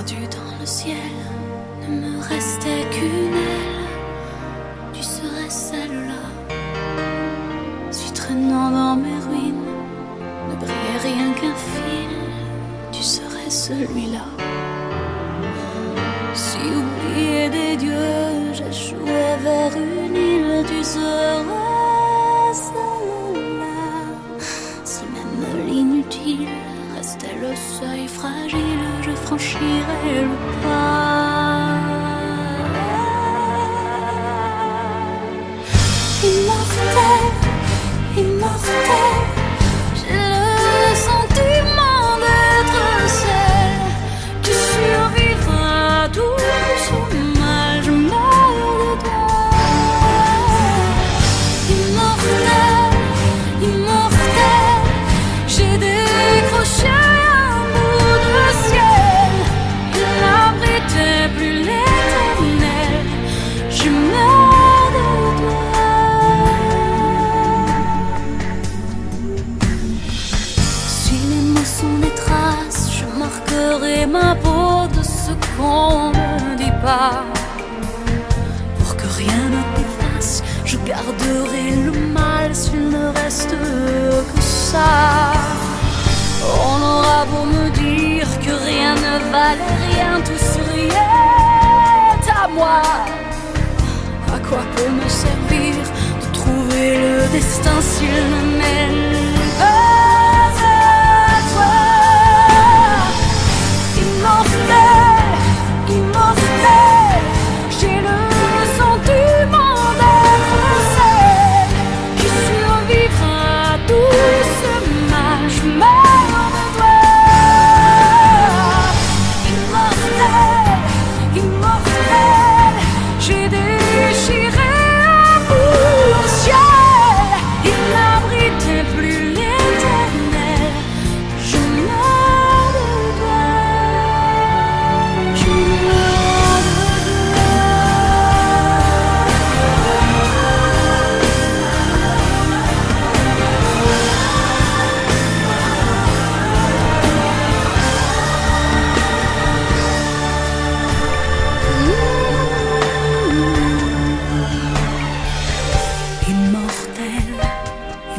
Dans le ciel, ne me restait qu'une aile. Tu serais celle-là. Si traînant dans mes ruines, ne brillait rien qu'un fil, tu serais celui-là. Si oublié le seuil fragile, je franchirais le pas. Pour que rien ne t'efface, je garderai le mal s'il ne reste que ça. On aura beau me dire que rien ne valait rien, tout souriait à moi. À quoi peut me servir de trouver le destin s'il ne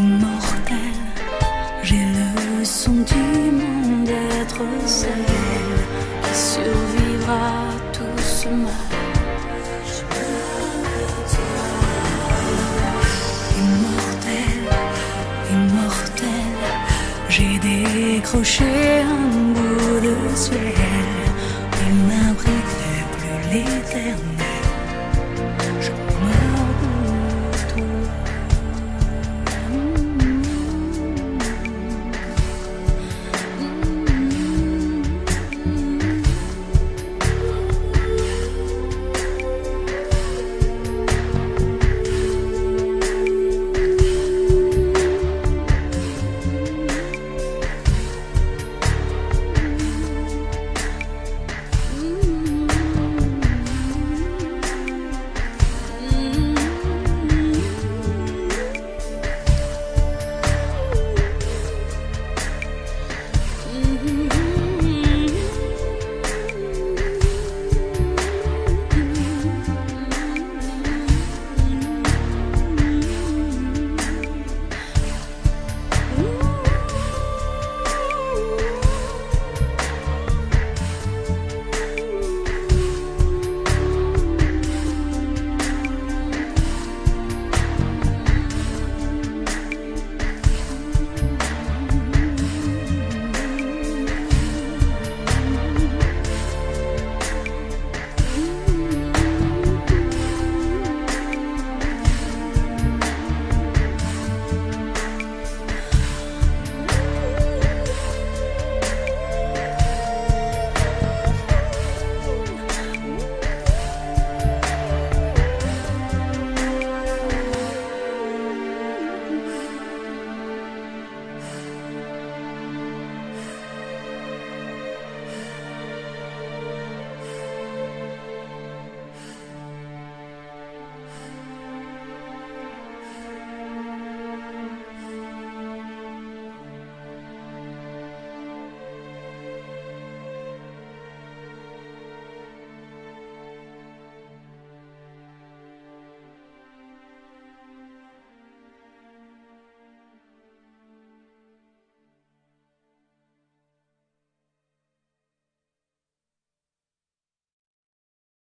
immortel, j'ai le sentiment d'être celle qui survivra tout ce mal. Immortel, immortel, j'ai décroché un bout de ciel. Il n'abritait plus l'éternel.